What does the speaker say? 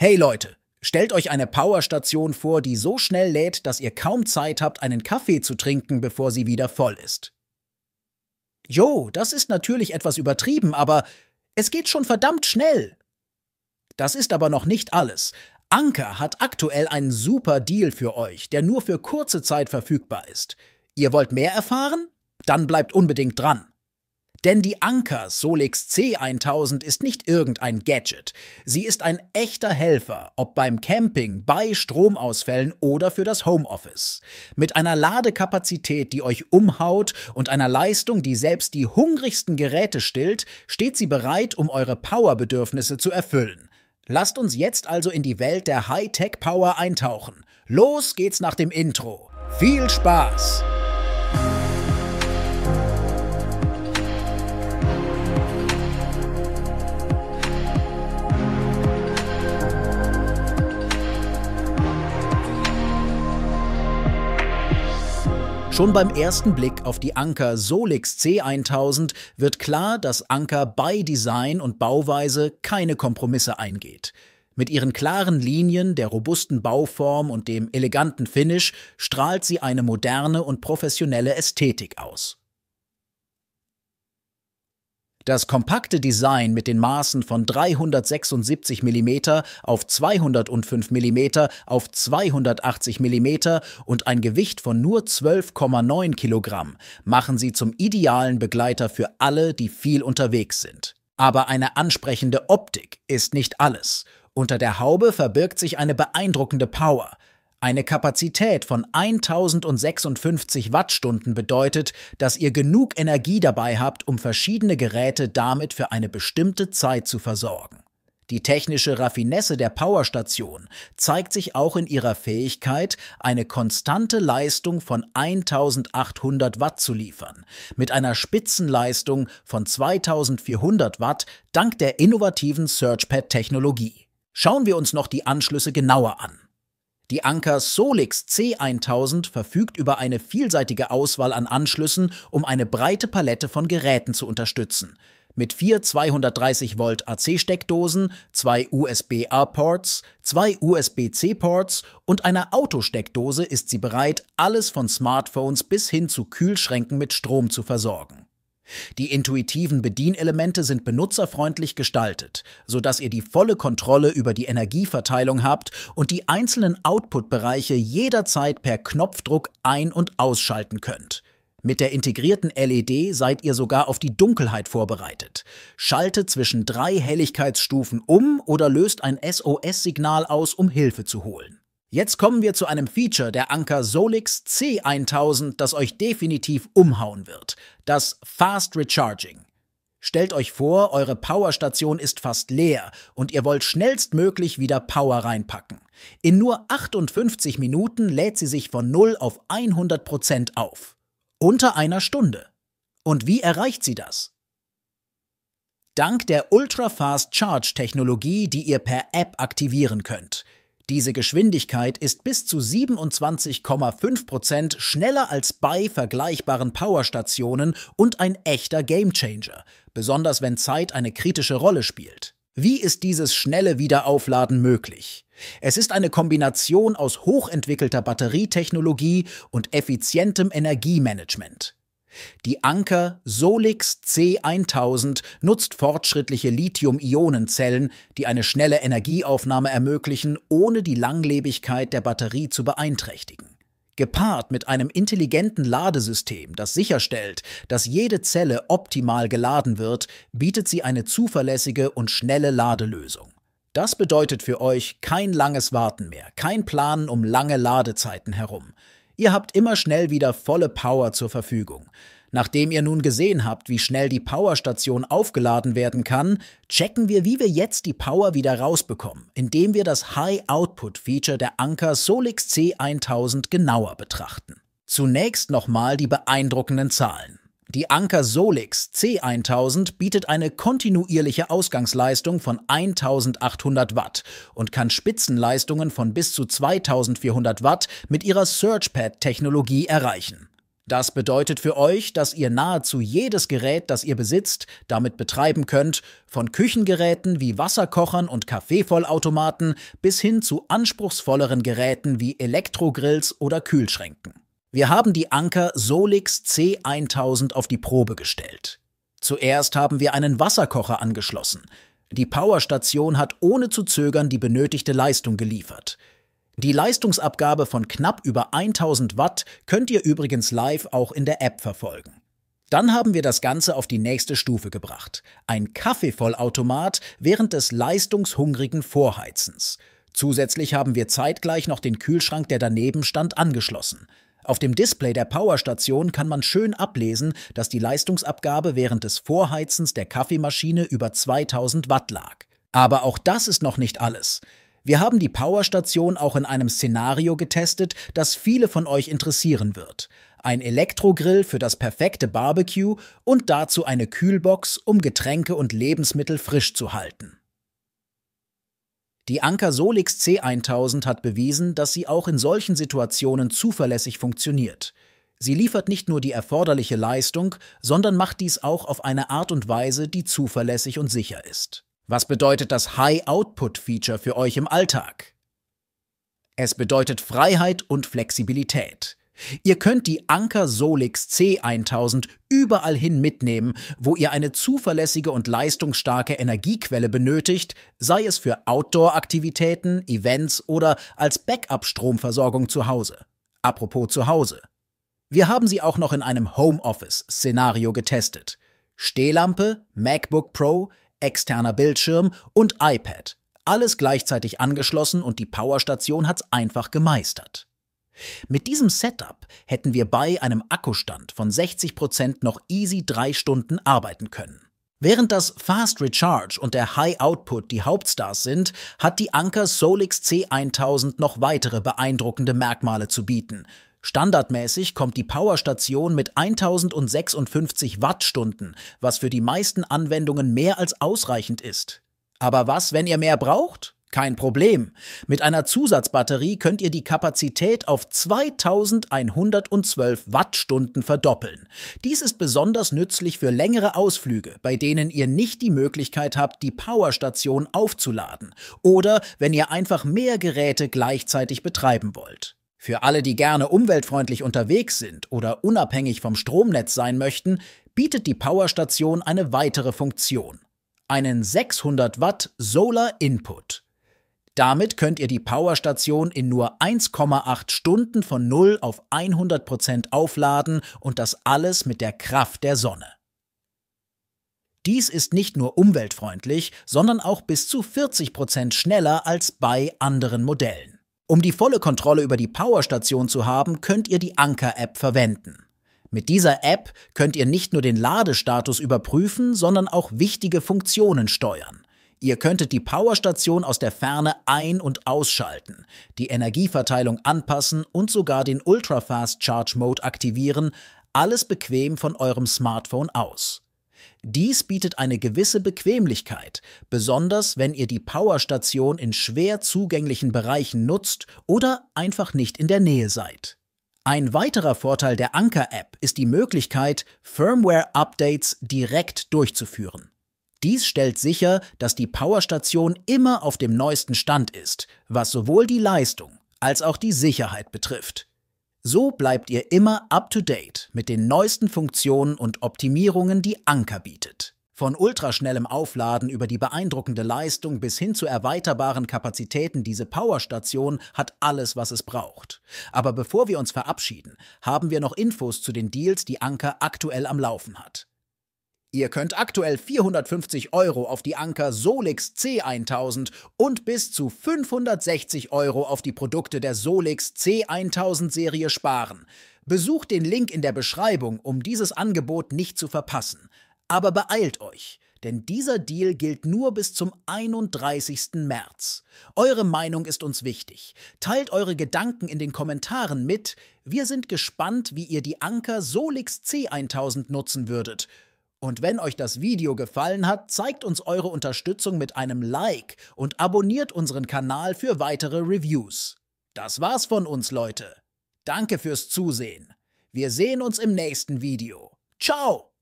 Hey Leute, stellt euch eine Powerstation vor, die so schnell lädt, dass ihr kaum Zeit habt, einen Kaffee zu trinken, bevor sie wieder voll ist. Jo, das ist natürlich etwas übertrieben, aber es geht schon verdammt schnell. Das ist aber noch nicht alles. Anker hat aktuell einen super Deal für euch, der nur für kurze Zeit verfügbar ist. Ihr wollt mehr erfahren? Dann bleibt unbedingt dran. Denn die Anker Solix C1000 ist nicht irgendein Gadget. Sie ist ein echter Helfer, ob beim Camping, bei Stromausfällen oder für das Homeoffice. Mit einer Ladekapazität, die euch umhaut und einer Leistung, die selbst die hungrigsten Geräte stillt, steht sie bereit, um eure Powerbedürfnisse zu erfüllen. Lasst uns jetzt also in die Welt der Hightech-Power eintauchen. Los geht's nach dem Intro. Viel Spaß! Schon beim ersten Blick auf die Anker Solix C1000 wird klar, dass Anker bei Design und Bauweise keine Kompromisse eingeht. Mit ihren klaren Linien, der robusten Bauform und dem eleganten Finish strahlt sie eine moderne und professionelle Ästhetik aus. Das kompakte Design mit den Maßen von 376 mm auf 205 mm auf 280 mm und ein Gewicht von nur 12,9 Kilogramm machen sie zum idealen Begleiter für alle, die viel unterwegs sind. Aber eine ansprechende Optik ist nicht alles. Unter der Haube verbirgt sich eine beeindruckende Power. Eine Kapazität von 1056 Wattstunden bedeutet, dass ihr genug Energie dabei habt, um verschiedene Geräte damit für eine bestimmte Zeit zu versorgen. Die technische Raffinesse der Powerstation zeigt sich auch in ihrer Fähigkeit, eine konstante Leistung von 1800 Watt zu liefern, mit einer Spitzenleistung von 2400 Watt dank der innovativen SearchPad-Technologie. Schauen wir uns noch die Anschlüsse genauer an. Die Anker Solix C1000 verfügt über eine vielseitige Auswahl an Anschlüssen, um eine breite Palette von Geräten zu unterstützen. Mit vier 230 Volt AC-Steckdosen, zwei USB-A-Ports, zwei USB-C-Ports und einer Autosteckdose ist sie bereit, alles von Smartphones bis hin zu Kühlschränken mit Strom zu versorgen. Die intuitiven Bedienelemente sind benutzerfreundlich gestaltet, sodass ihr die volle Kontrolle über die Energieverteilung habt und die einzelnen Output-Bereiche jederzeit per Knopfdruck ein- und ausschalten könnt. Mit der integrierten LED seid ihr sogar auf die Dunkelheit vorbereitet. Schaltet zwischen drei Helligkeitsstufen um oder löst ein SOS-Signal aus, um Hilfe zu holen. Jetzt kommen wir zu einem Feature der Anker Solix C1000, das euch definitiv umhauen wird. Das Fast Recharging. Stellt euch vor, eure Powerstation ist fast leer und ihr wollt schnellstmöglich wieder Power reinpacken. In nur 58 Minuten lädt sie sich von 0 auf 100 Prozent auf. Unter einer Stunde. Und wie erreicht sie das? Dank der Ultra Fast Charge Technologie, die ihr per App aktivieren könnt. Diese Geschwindigkeit ist bis zu 27,5 Prozent schneller als bei vergleichbaren Powerstationen und ein echter Gamechanger, besonders wenn Zeit eine kritische Rolle spielt. Wie ist dieses schnelle Wiederaufladen möglich? Es ist eine Kombination aus hochentwickelter Batterietechnologie und effizientem Energiemanagement. Die Anker Solix C1000 nutzt fortschrittliche Lithium-Ionen-Zellen, die eine schnelle Energieaufnahme ermöglichen, ohne die Langlebigkeit der Batterie zu beeinträchtigen. Gepaart mit einem intelligenten Ladesystem, das sicherstellt, dass jede Zelle optimal geladen wird, bietet sie eine zuverlässige und schnelle Ladelösung. Das bedeutet für euch kein langes Warten mehr, kein Planen um lange Ladezeiten herum. Ihr habt immer schnell wieder volle Power zur Verfügung. Nachdem ihr nun gesehen habt, wie schnell die Powerstation aufgeladen werden kann, checken wir, wie wir jetzt die Power wieder rausbekommen, indem wir das High-Output-Feature der Anker Solix C1000 genauer betrachten. Zunächst nochmal die beeindruckenden Zahlen. Die Anker Solix C1000 bietet eine kontinuierliche Ausgangsleistung von 1800 Watt und kann Spitzenleistungen von bis zu 2400 Watt mit ihrer SearchPad-Technologie erreichen. Das bedeutet für euch, dass ihr nahezu jedes Gerät, das ihr besitzt, damit betreiben könnt, von Küchengeräten wie Wasserkochern und Kaffeevollautomaten bis hin zu anspruchsvolleren Geräten wie Elektrogrills oder Kühlschränken. Wir haben die Anker Solix C1000 auf die Probe gestellt. Zuerst haben wir einen Wasserkocher angeschlossen. Die Powerstation hat ohne zu zögern die benötigte Leistung geliefert. Die Leistungsabgabe von knapp über 1000 Watt könnt ihr übrigens live auch in der App verfolgen. Dann haben wir das Ganze auf die nächste Stufe gebracht. Ein Kaffeevollautomat während des leistungshungrigen Vorheizens. Zusätzlich haben wir zeitgleich noch den Kühlschrank, der daneben stand, angeschlossen. Auf dem Display der Powerstation kann man schön ablesen, dass die Leistungsabgabe während des Vorheizens der Kaffeemaschine über 2000 Watt lag. Aber auch das ist noch nicht alles. Wir haben die Powerstation auch in einem Szenario getestet, das viele von euch interessieren wird. Ein Elektrogrill für das perfekte Barbecue und dazu eine Kühlbox, um Getränke und Lebensmittel frisch zu halten. Die Anker Solix C1000 hat bewiesen, dass sie auch in solchen Situationen zuverlässig funktioniert. Sie liefert nicht nur die erforderliche Leistung, sondern macht dies auch auf eine Art und Weise, die zuverlässig und sicher ist. Was bedeutet das High-Output-Feature für euch im Alltag? Es bedeutet Freiheit und Flexibilität. Ihr könnt die Anker Solix C1000 überall hin mitnehmen, wo ihr eine zuverlässige und leistungsstarke Energiequelle benötigt, sei es für Outdoor-Aktivitäten, Events oder als Backup-Stromversorgung zu Hause. Apropos zu Hause. Wir haben sie auch noch in einem Homeoffice-Szenario getestet. Stehlampe, MacBook Pro, externer Bildschirm und iPad. Alles gleichzeitig angeschlossen und die Powerstation hat's einfach gemeistert. Mit diesem Setup hätten wir bei einem Akkustand von 60% noch easy drei Stunden arbeiten können. Während das Fast Recharge und der High Output die Hauptstars sind, hat die Anker Solix C1000 noch weitere beeindruckende Merkmale zu bieten, Standardmäßig kommt die Powerstation mit 1056 Wattstunden, was für die meisten Anwendungen mehr als ausreichend ist. Aber was, wenn ihr mehr braucht? Kein Problem. Mit einer Zusatzbatterie könnt ihr die Kapazität auf 2112 Wattstunden verdoppeln. Dies ist besonders nützlich für längere Ausflüge, bei denen ihr nicht die Möglichkeit habt, die Powerstation aufzuladen oder wenn ihr einfach mehr Geräte gleichzeitig betreiben wollt. Für alle, die gerne umweltfreundlich unterwegs sind oder unabhängig vom Stromnetz sein möchten, bietet die Powerstation eine weitere Funktion. Einen 600 Watt Solar Input. Damit könnt ihr die Powerstation in nur 1,8 Stunden von 0 auf 100 Prozent aufladen und das alles mit der Kraft der Sonne. Dies ist nicht nur umweltfreundlich, sondern auch bis zu 40 Prozent schneller als bei anderen Modellen. Um die volle Kontrolle über die Powerstation zu haben, könnt ihr die Anker-App verwenden. Mit dieser App könnt ihr nicht nur den Ladestatus überprüfen, sondern auch wichtige Funktionen steuern. Ihr könntet die Powerstation aus der Ferne ein- und ausschalten, die Energieverteilung anpassen und sogar den Ultra-Fast Charge Mode aktivieren, alles bequem von eurem Smartphone aus. Dies bietet eine gewisse Bequemlichkeit, besonders wenn ihr die Powerstation in schwer zugänglichen Bereichen nutzt oder einfach nicht in der Nähe seid. Ein weiterer Vorteil der Anker-App ist die Möglichkeit, Firmware-Updates direkt durchzuführen. Dies stellt sicher, dass die Powerstation immer auf dem neuesten Stand ist, was sowohl die Leistung als auch die Sicherheit betrifft. So bleibt ihr immer up-to-date mit den neuesten Funktionen und Optimierungen, die Anker bietet. Von ultraschnellem Aufladen über die beeindruckende Leistung bis hin zu erweiterbaren Kapazitäten, diese Powerstation hat alles, was es braucht. Aber bevor wir uns verabschieden, haben wir noch Infos zu den Deals, die Anker aktuell am Laufen hat. Ihr könnt aktuell 450 Euro auf die Anker Solix C1000 und bis zu 560 Euro auf die Produkte der Solix C1000 Serie sparen. Besucht den Link in der Beschreibung, um dieses Angebot nicht zu verpassen. Aber beeilt euch, denn dieser Deal gilt nur bis zum 31. März. Eure Meinung ist uns wichtig. Teilt eure Gedanken in den Kommentaren mit. Wir sind gespannt, wie ihr die Anker Solix C1000 nutzen würdet. Und wenn euch das Video gefallen hat, zeigt uns eure Unterstützung mit einem Like und abonniert unseren Kanal für weitere Reviews. Das war's von uns, Leute. Danke fürs Zusehen. Wir sehen uns im nächsten Video. Ciao!